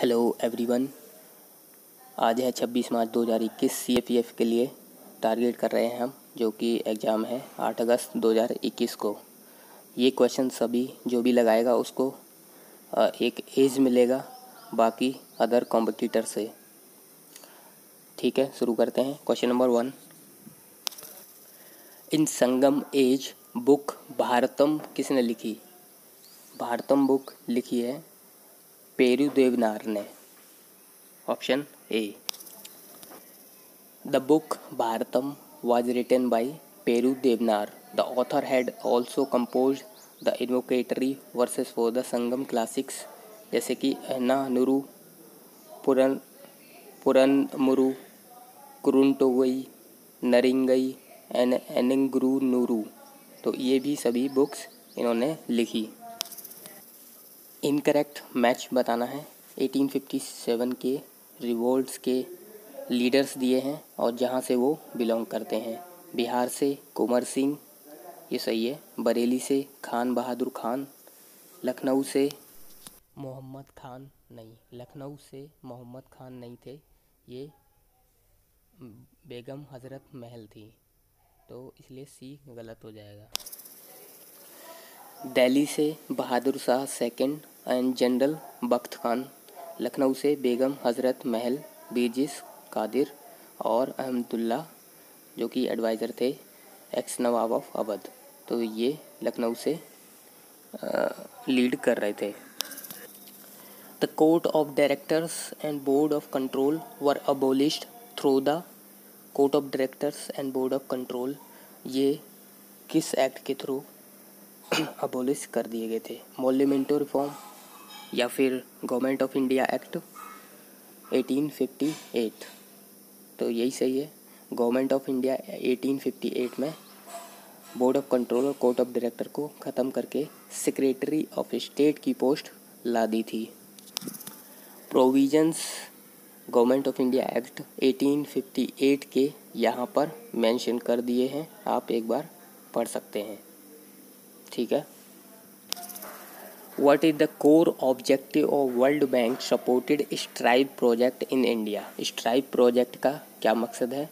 Hello everyone आज है 26 मार्च 2021 CAPF के लिए टारगेट कर रहे हैं हम, जो कि एग्ज़ाम है 8 अगस्त 2021 को। ये क्वेश्चन सभी जो भी लगाएगा उसको एक एज मिलेगा बाकी अदर कॉम्पिटिटर से। ठीक है, शुरू करते हैं। Question number one in Sangam age book Bharatam किसने लिखी? भारतम बुक लिखी है पेरू देवनार ने। Option A the book Bharatam was written by Perundevanar the author had also compose the invocatory verses for the Sangam classics जैसे कि ना नुरु पुरन पुरन मुरु कुरुंटोगई नरिंगई एन एनिंग्रू नूरू तो ये भी सभी बुक्स इन्होंने लिखी। इनकरेक्ट मैच बताना है। 1857 के रिवोल्ट्स के लीडर्स दिए हैं और जहाँ से वो बिलोंग करते हैं। बिहार से कुंवर सिंह, ये सही है। बरेली से खान बहादुर खान, लखनऊ से मोहम्मद खान नहीं, लखनऊ से मोहम्मद खान नहीं थे। ये बेगम हज़रत महल थी। तो इसलिए सी गलत हो जाएगा। दिल्ली से Bahadur Shah second and general Bakht Khan Lucknow से बेगम हज़रत महल बीजिस कादिर और अहमदुल्ला जो कि एडवाइज़र थे एक्स नवाब ऑफ़ अवध। तो ये लखनऊ से आ, लीड कर रहे थे। The court of directors and board of control were abolished through the court of directors and board of control ये किस एक्ट के थ्रू अबोलिश कर दिए गए थे। मोलिमेंटो रिफॉर्म या फिर गवर्नमेंट ऑफ़ इंडिया एक्ट 1858 तो यही सही है। गवर्नमेंट ऑफ़ इंडिया 1858 में बोर्ड ऑफ़ कंट्रोल और कोर्ट ऑफ़ डायरेक्टर को ख़त्म करके सेक्रेटरी ऑफ़ स्टेट की पोस्ट ला दी थी। Provisions government of India act 1858 के यहाँ पर मेंशन कर दिए हैं। आप एक बार पढ़ सकते हैं। ठीक है? What is the core objective of World Bank supported STRIVE project in India STRIVE project का क्या मकसद है?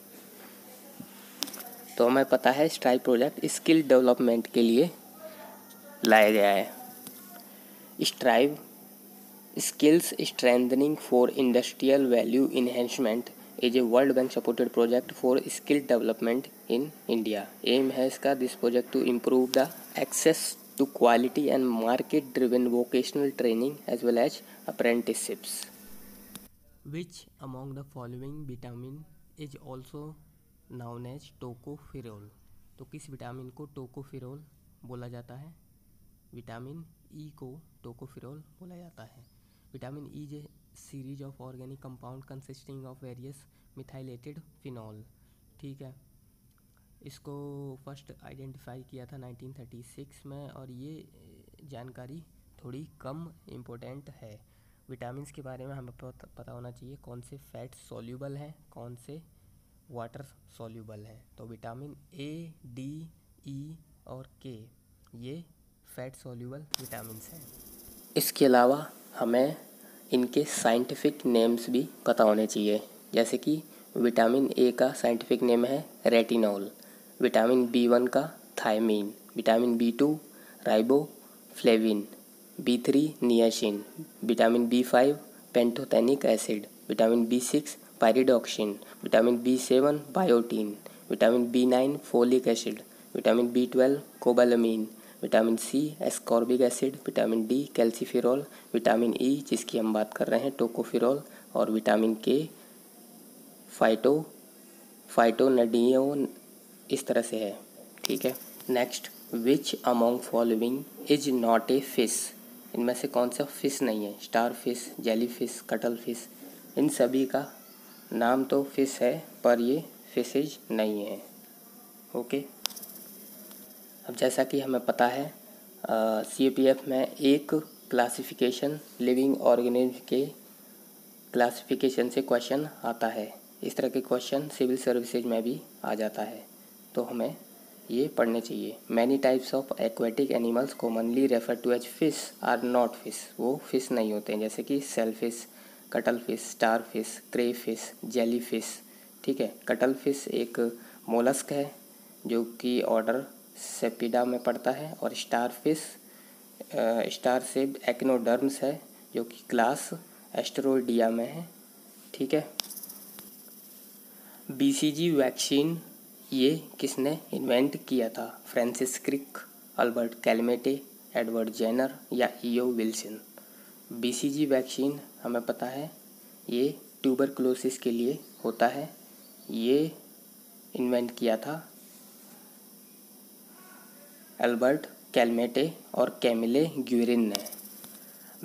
तो हमें पता है स्ट्राइब प्रोजेक्ट स्किल डेवलपमेंट के लिए लाया गया है। STRIVE skills strengthening for industrial value enhancement is a World Bank supported project for skill development in India aim है इसका this project to improve the access to quality and market driven vocational training as well as apprenticeships. Which among the following vitamin is also known as tocopherol? तो किस vitamin को tocopherol बोला जाता है vitamin E e को tocopherol बोला जाता है vitamin E a series of organic compound consisting of various methylated phenol ठीक है इसको फ़र्स्ट आइडेंटिफाई किया था 1936 में और ये जानकारी थोड़ी कम इम्पोर्टेंट है। विटामिन्स के बारे में हमें पता होना चाहिए कौन से फैट सॉल्यूबल हैं, कौन से वाटर सॉल्यूबल हैं। तो विटामिन ए, डी, ई और के, ये फैट सॉल्यूबल विटामिन हैं। इसके अलावा हमें इनके साइंटिफिक नेम्स भी पता होने चाहिए, जैसे कि विटामिन ए का साइंटिफिक नेम है रेटिनॉल। विटामिन बी वन का thiamine vitamin B two riboflavin B three niacin vitamin B five pantothenic acid vitamin B six pyridoxine vitamin B seven biotin vitamin B nine folic acid vitamin B twelve cobalamin vitamin C ascorbic acid vitamin D calciferol vitamin E e, जिसकी हम बात कर रहे हैं tocopherol और vitamin के phyto फाइटोनडियो इस तरह से है, ठीक है? Next which among following is not a fish इनमें से कौन सा फ़िश नहीं है? Star fish jelly fish cuttle fish इन सभी का नाम तो फ़िश है, पर ये फिशेज नहीं है ओके अब जैसा कि हमें पता है सी ए पी एफ़ में एक क्लासिफिकेशन लिविंग ऑर्गेनिज्म के क्लासिफिकेशन से क्वेश्चन आता है। इस तरह के क्वेश्चन सिविल सर्विसेज़ में भी आ जाता है। तो हमें ये पढ़ने चाहिए। Many types of aquatic animals commonly refer to as fish are not fish वो फ़िश नहीं होते हैं, जैसे कि sail fish cuttle fish star fish cray fish jelly fish ठीक है? कटल फ़िश एक मोलस्क है, जो कि ऑर्डर सेपिडा में पड़ता है, और स्टार फ़िश स्टार से एक्नोडर्म्स है, जो कि क्लास एस्ट्रोडिया में है, ठीक है? बीसीजी वैक्सीन ये किसने इन्वेंट किया था? Francis Crick Albert Calmette Edward Jenner या E O Wilson BCG vaccine हमें पता है, ये ट्यूबरक्लोसिस के लिए होता है। ये इन्वेंट किया था एल्बर्ट कैलमेटे और कैमिले ग्यूरिन ने।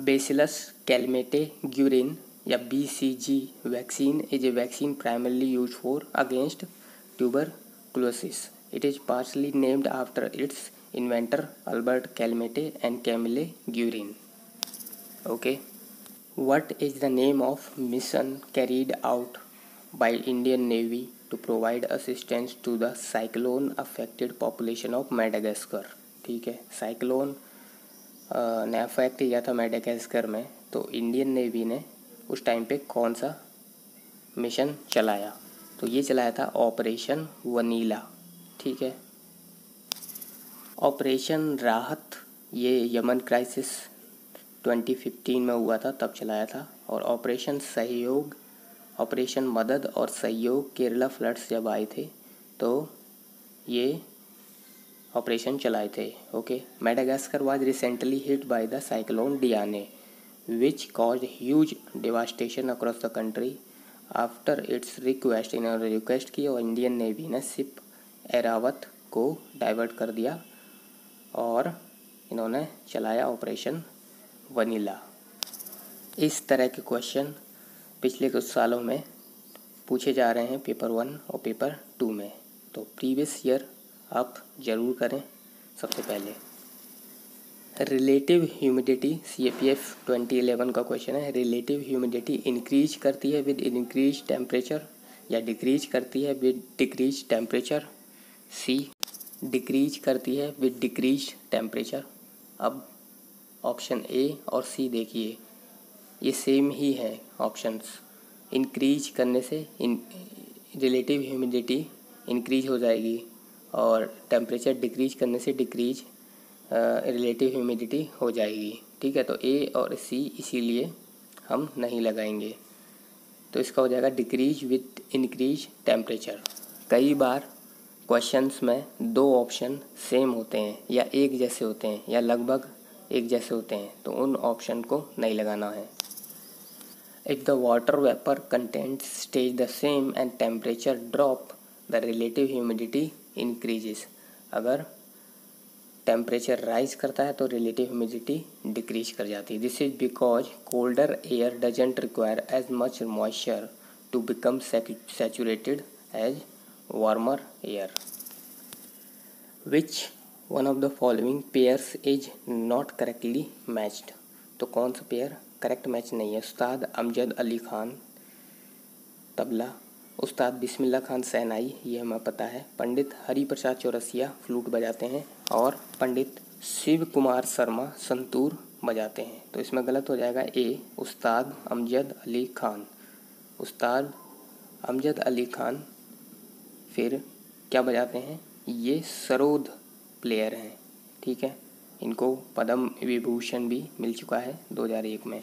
बेसिलस कैलमेटे ग्यूरिन या B C G vaccine is a vaccine primarily use for against tuberculosis. It is partially named after its inventor Albert Calmette and Camille Guerin. Okay. What is the name of mission carried out by Indian Navy to provide assistance to the cyclone affected population of Madagascar? ठीक है cyclone ने affect किया था Madagascar में तो Indian navy ने उस time पे कौन सा मिशन चलाया तो ये चलाया था ऑपरेशन वनीला, ठीक है? ऑपरेशन राहत, ये यमन क्राइसिस 2015 में हुआ था, तब चलाया था। और ऑपरेशन सहयोग, ऑपरेशन मदद और सहयोग केरला फ्लड्स जब आए थे तो ये ऑपरेशन चलाए थे, okay? Madagascar was recently hit by the cyclone Diane which cause huge devastation across the country after its request इन्होंने रिक्वेस्ट की और इंडियन नेवी ने सिप एरावत को डाइवर्ट कर दिया, और इन्होंने चलाया ऑपरेशन वनीला इस तरह के क्वेश्चन पिछले कुछ सालों में पूछे जा रहे हैं पेपर वन और पेपर टू में। तो प्रीवियस ईयर आप ज़रूर करें सबसे पहले। Relative humidity C A P F twenty eleven का क्वेश्चन है रिलेटिव ह्यूमिडिटी इंक्रीज करती है विद इंक्रीज टेम्परेचर या डिक्रीज करती है with decrease temperature C decrease करती है विद डिक्रीज टेम्परेचर अब ऑप्शन ए और सी देखिए। ये सेम ही है ऑप्शंस इंक्रीज करने से इन रिलेटिव ह्यूमिडिटी इंक्रीज हो जाएगी और टेम्परेचर डिक्रीज करने से डिक्रीज रिलेटिव ह्यूमिडिटी हो जाएगी। ठीक है? तो ए और सी इसीलिए हम नहीं लगाएँगे। तो इसका हो जाएगा डिक्रीज विथ इंक्रीज टेम्परेचर कई बार क्वेश्चंस में दो ऑप्शन सेम होते हैं, या एक जैसे होते हैं, या लगभग एक जैसे होते हैं। तो उन ऑप्शन को नहीं लगाना है। If the water vapour content stays the same and temperature drop the relative humidity increases अगर टेम्परेचर राइज करता है तो रिलेटिव ह्यूमिडिटी डिक्रीज कर जाती है। This is because colder air doesn't require as much moisture to become saturated as warmer air which one of the following pairs is not correctly matched तो कौन सा pair correct match नहीं है? उस्ताद अमजद अली खान, तबला उस्ताद बिस्मिल्ला खान सैनाई, ये हमें पता है। पंडित हरि प्रसाद चौरसिया फ्लूट बजाते हैं और पंडित शिव कुमार शर्मा संतूर बजाते हैं। तो इसमें गलत हो जाएगा ए, उस्ताद अमजद अली खान। उस्ताद अमजद अली खान फिर क्या बजाते हैं? ये सरोद प्लेयर हैं, ठीक है? इनको पद्म विभूषण भी मिल चुका है 2001 में।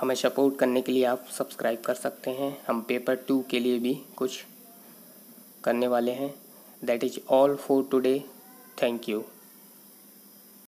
हमें सपोर्ट करने के लिए आप सब्सक्राइब कर सकते हैं। हम पेपर टू के लिए भी कुछ करने वाले हैं। That is all for today thank you